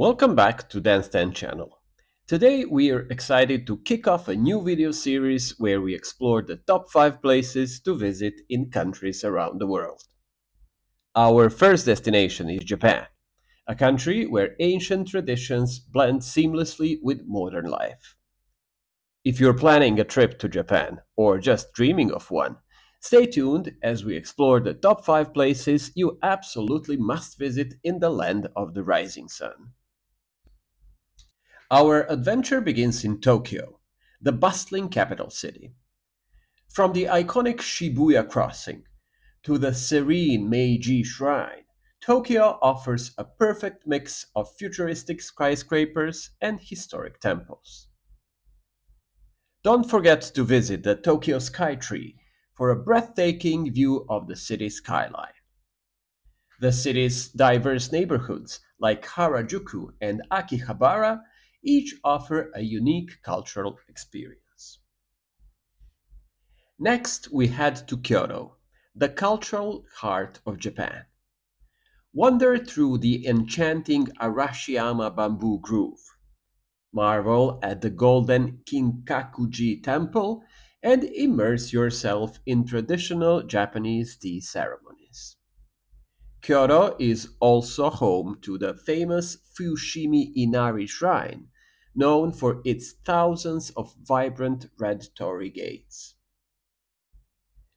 Welcome back to Dan's 10 channel. Today we are excited to kick off a new video series where we explore the top 5 places to visit in countries around the world. Our first destination is Japan, a country where ancient traditions blend seamlessly with modern life. If you're planning a trip to Japan or just dreaming of one, stay tuned as we explore the top 5 places you absolutely must visit in the land of the rising sun. Our adventure begins in Tokyo, the bustling capital city. From the iconic Shibuya crossing to the serene Meiji Shrine, Tokyo offers a perfect mix of futuristic skyscrapers and historic temples. Don't forget to visit the Tokyo Skytree for a breathtaking view of the city's skyline. The city's diverse neighborhoods like Harajuku and Akihabara each offer a unique cultural experience. Next, we head to Kyoto, the cultural heart of Japan. Wander through the enchanting Arashiyama bamboo grove. Marvel at the golden Kinkakuji temple and immerse yourself in traditional Japanese tea ceremonies. Kyoto is also home to the famous Fushimi Inari Shrine, known for its thousands of vibrant red torii gates.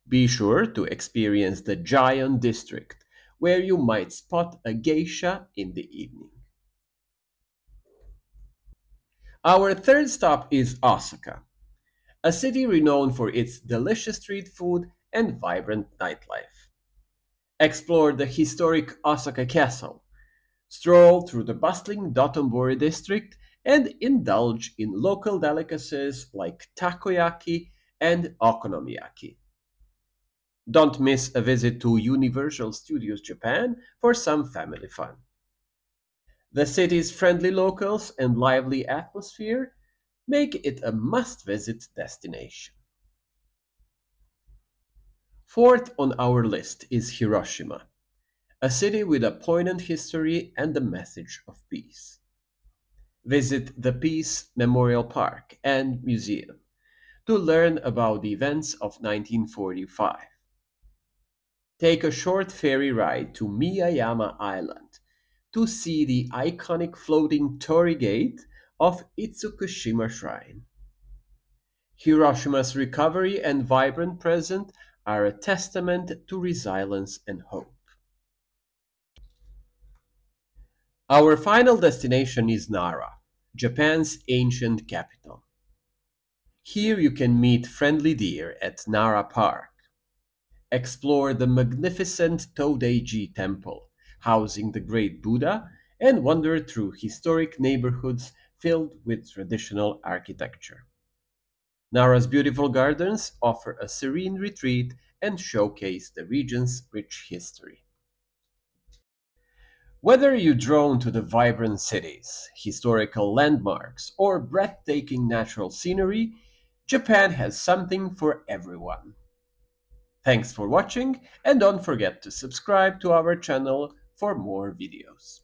Be sure to experience the Gion District, where you might spot a geisha in the evening. Our third stop is Osaka, a city renowned for its delicious street food and vibrant nightlife. Explore the historic Osaka Castle, stroll through the bustling Dotonbori district, and indulge in local delicacies like takoyaki and okonomiyaki. Don't miss a visit to Universal Studios Japan for some family fun. The city's friendly locals and lively atmosphere make it a must visit destination. Fourth on our list is Hiroshima, a city with a poignant history and a message of peace visit the Peace Memorial Park and Museum to learn about the events of 1945. Take a short ferry ride to Miyajima Island to see the iconic floating torii gate of Itsukushima Shrine. Hiroshima's recovery and vibrant present are a testament to resilience and hope. Our final destination is Nara, Japan's ancient capital. Here you can meet friendly deer at Nara Park, explore the magnificent Todaiji Temple, housing the great Buddha, and wander through historic neighborhoods filled with traditional architecture. Nara's beautiful gardens offer a serene retreat and showcase the region's rich history. Whether you're drawn to the vibrant cities, historical landmarks, or breathtaking natural scenery, Japan has something for everyone. Thanks for watching and don't forget to subscribe to our channel for more videos.